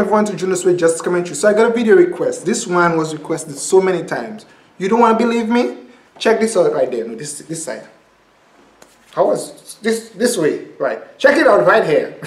everyone to Junosuede Just Commentary. So I got a video request. This one was requested so many times. You don't want to believe me? Check this out right there. No, this this side. How was this this way? Right. Check it out right here.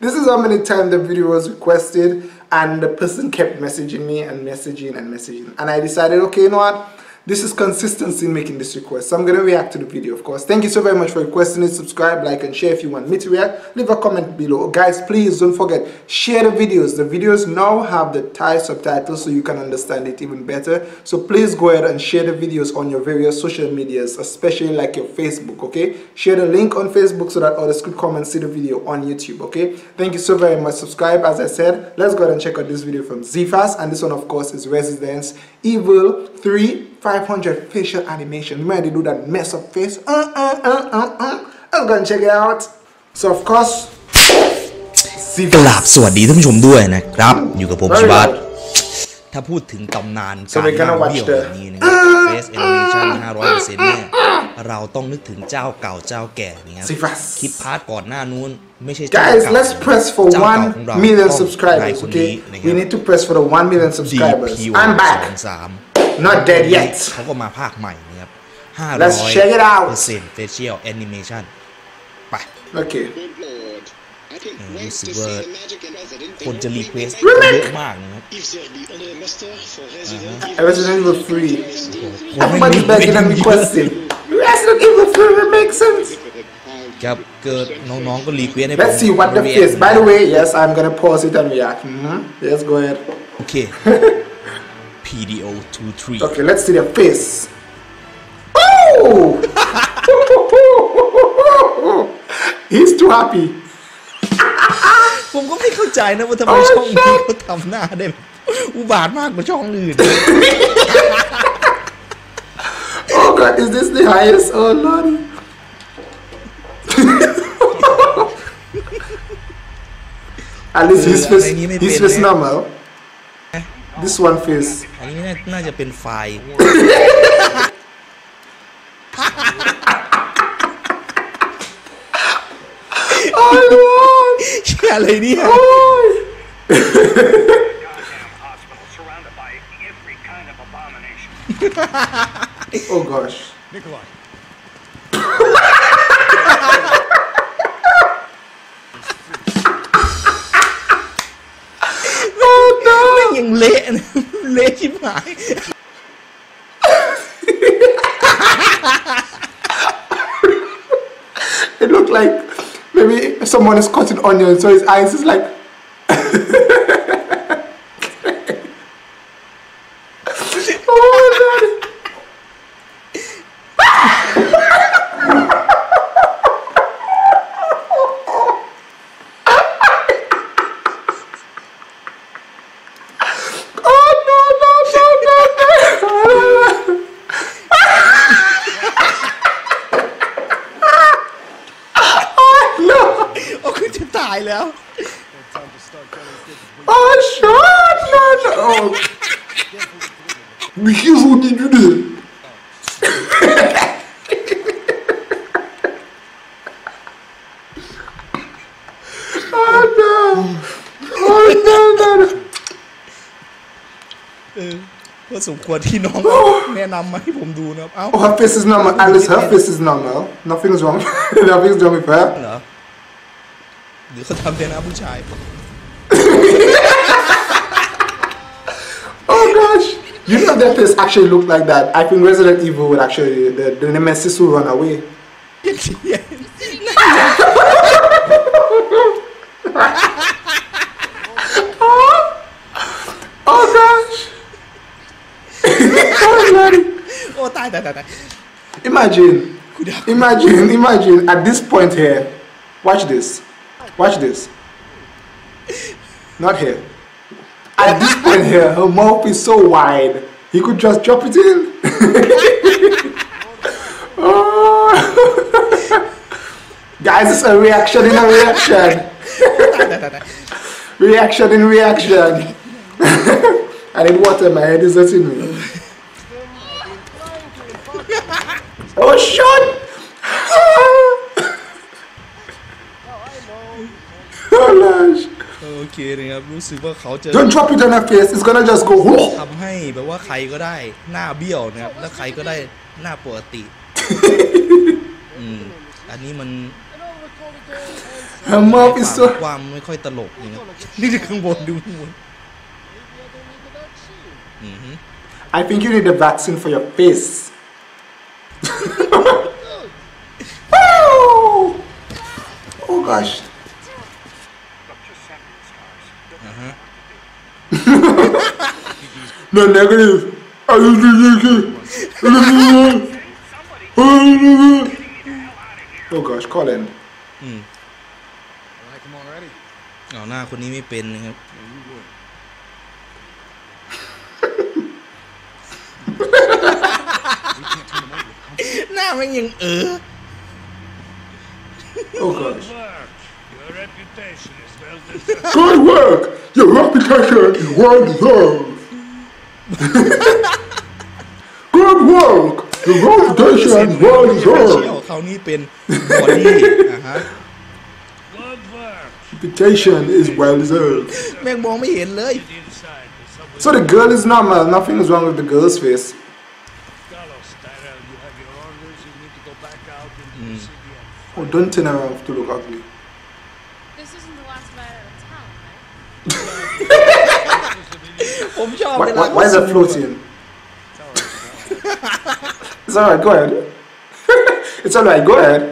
this is how many times the video was requested and the person kept messaging me and messaging and messaging. And I decided, okay, you know what? This is consistency in making this request. So I'm going to react to the video, of course. Thank you so very much for requesting it. Subscribe, like, and share if you want me to react. Leave a comment below. Guys, please don't forget, share the videos. The videos now have the Thai subtitles so you can understand it even better. So please go ahead and share the videos on your various social medias, especially like your Facebook, okay? Share the link on Facebook so that others could come and see the video on YouTube, okay? Thank you so very much. Subscribe, as I said. Let's go ahead and check out this video from Zhevass. And this one, of course, is Residence Evil 3 500 facial animation. Man, they do that mess up face. Uh, uh, uh, uh, uh. I'm gonna check it out. So of course, กราบสวัสดีท่านผู้ชมด้วยนะครับ อยู่กับผมชิบัตถ้าพูดถึงตำนานการหน้าเบี้ยวแบบนี้นะครับ Face Animation 500%เนี่ยเราต้องนึกถึงเจ้าเก่าเจ้าแก่นี่ครับ ZFast คิดพาร์ทก่อนหน้านู้นไม่ใช่เจ้า Guys, เก่า let's press for เจ้าเก่าของเรา1 million ต้อง subscribers, นายคนนี้ okay? นะค We รับ need to press for the 1 million subscribers. DP I'm สอง back. สาม Not dead yet. เขาก็มาภาคใหม่นะครับ Let's check it out 500% facial animation ไป Okay. Good lord. I think Mm, wait this to is see where the magic and Resident คนจะรี Evil เควส remake. เยอะมากนะครับ Yves Serbi, André Master for Resident Uh, Resident Evil 3. คนไม่ Everybody's มี begging and เยอะ requesting. Resident Evil 3 will make sense.ครับเกิดน้องๆก็รีเควสให้ผม Let's see what the รีแอ face. ค By the way, yes, I'm gonna pause it and react. Mhm. Yes, go ahead. โอเค PDO 23 Okay, let's see the face. Oh! He's too happy. ผมก็ไม่เข้าใจนะว่าทำไม Oh, ช่องนี้ shit. เขาทำหน้าได้แบบอุบาทมากกว่าช่องอื่น Oh god, is this the highest? Oh lordy. At least his Uh, face, anh ấy mới his biết face đấy. normal. This one face. อันนี้น่าน่าจะเป็นไฟล์ Oh เชี่ยอะไรเนี่ย lord. Oh. goddamn hospital surrounded by every kind of abomination. Oh gosh. Nikolai. ยังเละนะเละชิบหาย no. It looked like maybe someone is cutting onion, so his eyes is like. อ้คือจะตายแล้ว Oh shit! No no! Oh. Mais qu'est-ce qu'on dit du nez Oh no! Oh no no no! เออก็สมควรที่น้องแนะนำมาให้ผมดูนะครับ เอ้า Oh, her face is normal. At least her face is normal. Nothing's wrong. Nothing's wrong with her. เหรอ หรือเขาทำเป็นหน้าผู้ชาย Oh gosh! You know that face actually looked like that. I think Resident Evil would actually the, the nemesis will run away. โอ้ gosh! oh lordy! โอ้ตายตายตายตาย Imagine, imagine, imagine at this point here. Watch this. Watch this. Not here. At this point here, her mouth is so wide, he could just drop it in. oh. Guys, it's a reaction in a reaction. reaction in reaction. I need water, my head is hurting me. oh, shut oh gosh. เคนะครับรู้สึกว่าเขาจะ Don't drop it on her face. It's gonna just go. whoa. ทำให้แบบว่าใครก็ได้หน้าเบี้ยวนะครับ แล้วใครก็ได้หน้าปกติ อืมอันนี้มัน Her mouth is ความ so. ความไม่ค่อยตลกนะครับนี่ดูข้างบนดูข้างบนอือฮึ I think you need a vaccine for your face. oh! oh gosh. No negative. I don't do negative. Somebody Oh gosh, Colin. อืมเอาหน้าคนนี้ไม่เป็นนะครับหน้ามันยังเออ Oh gosh. Your reputation is well deserved. Good work. Your reputation is well deserved. Good work. Your reputation is well เชี่ยว deserved. เขานี่เป็นบอดี้นะฮะ Good work. Reputation is well deserved. แม่งมองไม่เห็นเลย Inside the subway. So the girl is normal. Nothing is wrong with the girl's face. Carlos, Tyrell, you have your orders. You need to go back out into the city and Oh, don't turn around to look ugly. ผมชอบ Why, เวลา why, why is that floating? it's alright, go ahead. it's alright, go ahead.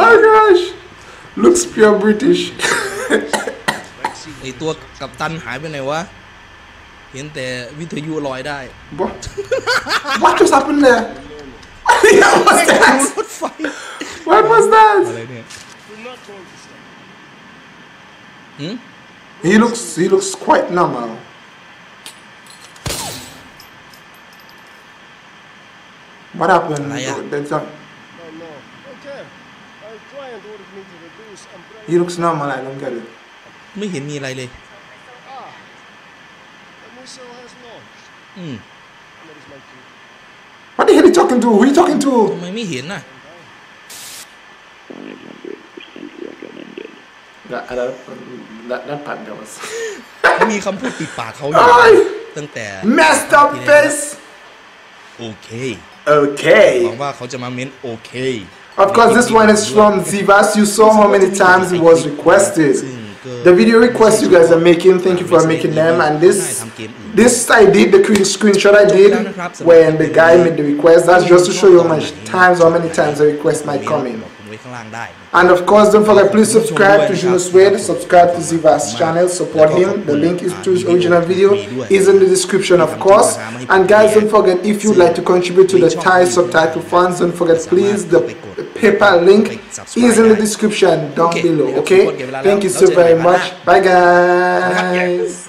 oh gosh. Looks pure British. ไอตัวกับตันหายไปไหนวะ เห็นแต่วิทยุลอยได้ what? what just happened there? yeah, what's that? รถไฟ What was that? อะไรเนี่ย we're not going to stop. หืม He looks he looks quite normal. What happened? Alaya. That's not, No, no. Okay. Our client ordered me to reduce umbrella. he looks normal, I don't get it. ไม่เห็นมีอะไรเลย Ah. The missile has launched. อืม And that is my cue. What the hell are you talking to? Who are you talking to? ทำไมไม่เห็นน่ะ อันนั้นนั่นปากเดียวมันมีคำพูดติดปากเขาอยู่ตั้งแต่ messed up face โอเค okay. Of course this one is from Zhevass. You saw how many times it was requested. The video requests you guys are making thank you for making them. and this this i did the screenshot i did when the guy made the request. That's just to show you how many times how many times the request might come in and of course don't forget please subscribe to Juno Suede, subscribe to Zhevass channel support him. the link is ah, to his original video. Is in the description of course. And guys don't forget if you'd like to contribute to the Thai subtitle funds don't forget please the PayPal link is in the description down below okay? thank you so very much. bye guys.